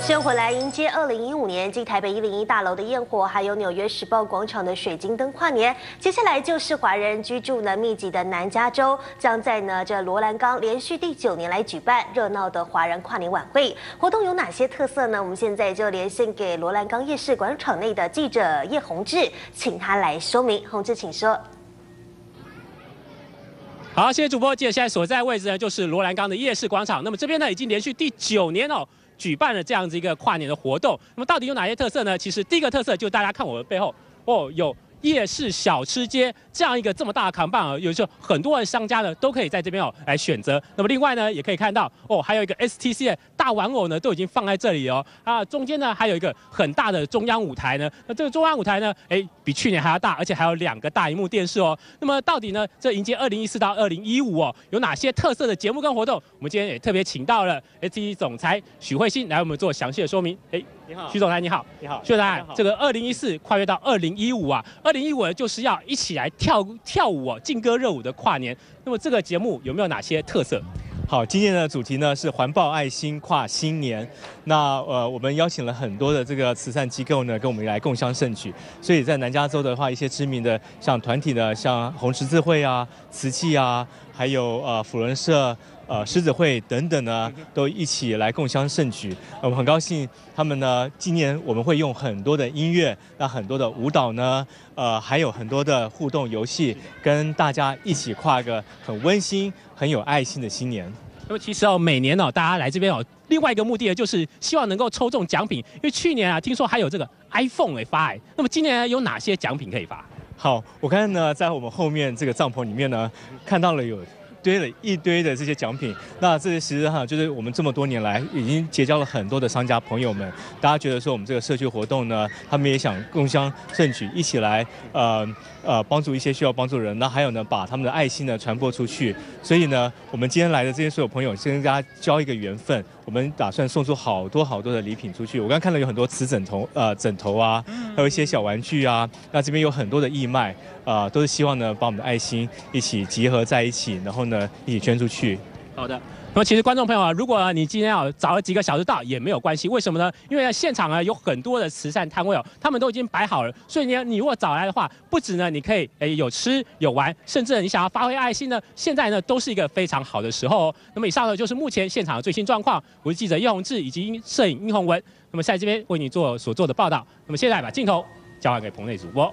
先回来迎接二零一五年继台北一零一大楼的焰火，还有纽约时报广场的水晶灯跨年。接下来就是华人居住呢密集的南加州，将在呢这罗兰冈连续第九年来举办热闹的华人跨年晚会。活动有哪些特色呢？我们现在就连线给罗兰冈夜市广场内的记者叶宏志，请他来说明。宏志，请说。好，谢谢主播。记得现在所在位置呢，就是罗兰冈的夜市广场。那么这边呢，已经连续第九年哦。举办了这样子一个跨年的活动，那么到底有哪些特色呢？其实第一个特色就大家看我的背后哦，有。夜市小吃街这样一个这么大的扛棒啊，有时候很多的商家呢都可以在这边哦来选择。那么另外呢，也可以看到哦，还有一个 STC 的大玩偶呢都已经放在这里哦。啊，中间呢还有一个很大的中央舞台呢。那这个中央舞台呢，哎，比去年还要大，而且还有两个大荧幕电视哦。那么到底呢，这迎接二零一四到二零一五哦，有哪些特色的节目跟活动？我们今天也特别请到了 STC 总裁许慧欣来我们做详细的说明。哎。你好，许总裁，你好，你好，许总裁，这个二零一四跨越到二零一五啊，二零一五就是要一起来跳跳舞哦，劲歌热舞的跨年。那么这个节目有没有哪些特色？好，今天的主题呢是环抱爱心跨新年。那呃，我们邀请了很多的这个慈善机构呢，跟我们来共襄盛举。所以在南加州的话，一些知名的像团体的，像红十字会啊、瓷器啊，还有呃辅仁社。呃，狮子会等等呢，都一起来共襄盛举。我们很高兴，他们呢，今年我们会用很多的音乐，那很多的舞蹈呢，呃，还有很多的互动游戏，跟大家一起跨一个很温馨、很有爱心的新年。那么其实哦，每年哦，大家来这边哦，另外一个目的就是希望能够抽中奖品。因为去年啊，听说还有这个 iPhone 哎发哎，那么今年有哪些奖品可以发？好，我看呢，在我们后面这个帐篷里面呢，看到了有。堆了一堆的这些奖品，那这些其实哈，就是我们这么多年来已经结交了很多的商家朋友们，大家觉得说我们这个社区活动呢，他们也想共襄盛举，一起来呃呃帮助一些需要帮助的人，那还有呢，把他们的爱心呢传播出去。所以呢，我们今天来的这些所有朋友，先跟大家交一个缘分，们打算送出好多好多的礼品出去。我刚看到有很多瓷枕头呃枕头啊，还有一些小玩具啊，那这边有很多的义卖。啊，都是希望呢，把我们的爱心一起集合在一起，然后呢，一起捐出去。好的，那么其实观众朋友啊，如果你今天要早了几个小时到也没有关系，为什么呢？因为现场啊有很多的慈善摊位哦，他们都已经摆好了，所以呢，你如果早来的话，不止呢，你可以诶有吃有玩，甚至你想要发挥爱心呢，现在呢都是一个非常好的时候哦。那么以上呢就是目前现场的最新状况，我是记者叶宏志以及摄影殷宏文，那么在这边为你做所做的报道。那么现在把镜头交还给棚内主播。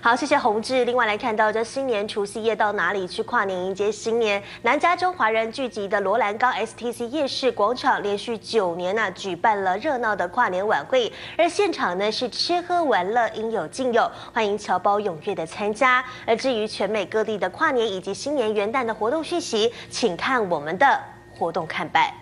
好，谢谢宏志。另外来看到这新年除夕夜到哪里去跨年迎接新年？南加州华人聚集的罗兰高 STC 夜市广场，连续九年呢举办了热闹的跨年晚会，而现场呢是吃喝玩乐应有尽有，欢迎侨胞踊跃的参加。而至于全美各地的跨年以及新年元旦的活动讯息，请看我们的活动看板。